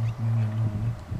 Máy lạnh.